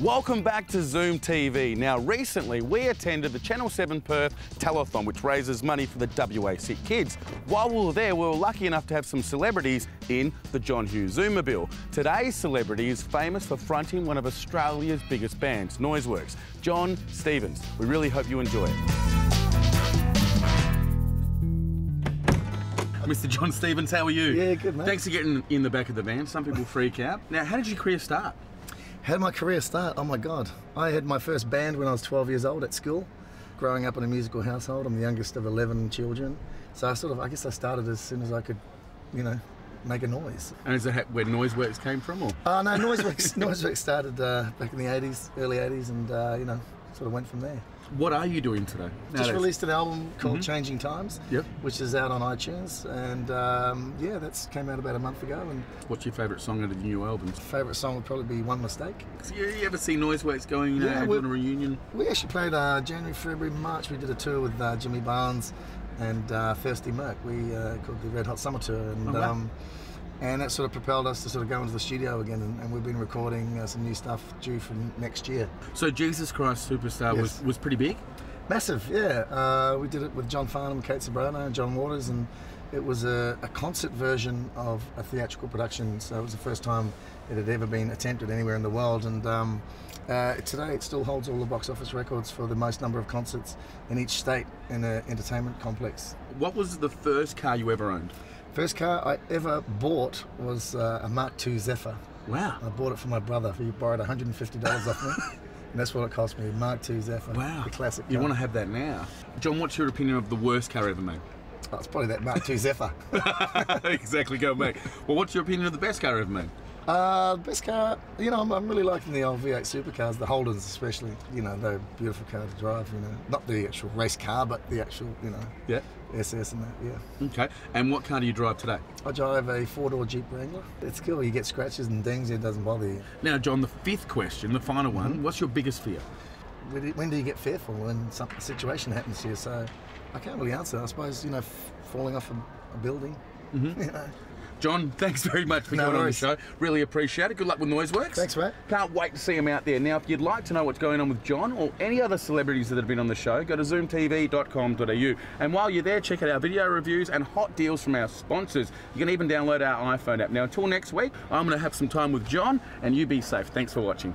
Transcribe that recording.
Welcome back to Zoom TV. Now, recently we attended the Channel 7 Perth Telethon, which raises money for the WA Sick Kids. While we were there, we were lucky enough to have some celebrities in the John Hughes Zoomobile. Today's celebrity is famous for fronting one of Australia's biggest bands, Noiseworks, Jon Stevens. We really hope you enjoy it. Mr. Jon Stevens, how are you? Yeah, good, mate. Thanks for getting in the back of the van. Some people freak out. Now, how did your career start? How did my career start? Oh my God. I had my first band when I was 12 years old at school. Growing up in a musical household, I'm the youngest of 11 children. So I sort of, I guess I started as soon as I could, you know, make a noise. And is that where Noiseworks came from? Or? Oh no, Noiseworks, Noiseworks started uh, back in the 80s, early 80s, and, uh, you know, sort of went from there. What are you doing today? Just released an album called Changing Times, Yep. which is out on iTunes, and um, yeah, that's came out about a month ago. And What's your favourite song out of the new album? favourite song would probably be One Mistake. So you, you ever see Noiseworks going you know, Yeah, out we- on a reunion? We actually played uh, January, February, March. We did a tour with uh, Jimmy Barnes and uh, Thirsty Merc. We uh, called the Red Hot Summer Tour, and Oh, wow. um, and that sort of propelled us to sort of go into the studio again. And, and we've been recording uh, some new stuff due for next year. So Jesus Christ Superstar was, was pretty big. Massive, yeah. Uh, we did it with John Farnham, Kate Ceberano, and John Waters, and it was a, a concert version of a theatrical production. So it was the first time it had ever been attempted anywhere in the world. And um, uh, today it still holds all the box office records for the most number of concerts in each state in an entertainment complex. What was the first car you ever owned? First car I ever bought was uh, a Mark II Zephyr. Wow. I bought it for my brother. He borrowed $150 off me. And that's what it cost me, Mark II Zephyr. Wow. The classic You want to have that now. John, what's your opinion of the worst car ever made? Oh, it's probably that Mark II Zephyr. exactly, go mate. Well, what's your opinion of the best car ever made? Uh, best car, you know, I'm, I'm really liking the old V8 supercars, the Holdens especially. You know, they're a beautiful car to drive. You know, not the actual race car, but the actual, you know, Yeah. SS and that. Yeah. Okay. And what car do you drive today? I drive a four-door Jeep Wrangler. It's cool. You get scratches and dings, it doesn't bother you. Now, John, the fifth question, the final one. What's your biggest fear? When do, when do you get fearful when some situation happens to you? So, I can't really answer. I suppose you know, f- falling off a, a building. You know. John, thanks very much for No coming worries. on the show. Really appreciate it. Good luck with Noiseworks. Thanks, mate. Can't wait to see him out there. Now, if you'd like to know what's going on with John or any other celebrities that have been on the show, go to zoomtv.com.au. And while you're there, check out our video reviews and hot deals from our sponsors. You can even download our iPhone app. Now, until next week, I'm going to have some time with John, and you be safe. Thanks for watching.